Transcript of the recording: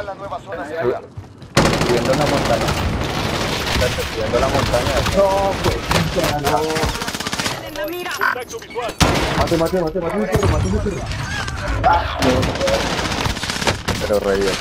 la nueva zona. Subiendo la montaña. Subiendo la montaña. No, pues, ya, no. Mira. Contacto visual. Mate, mate, mate, mate, mate, un perro. Pero bien.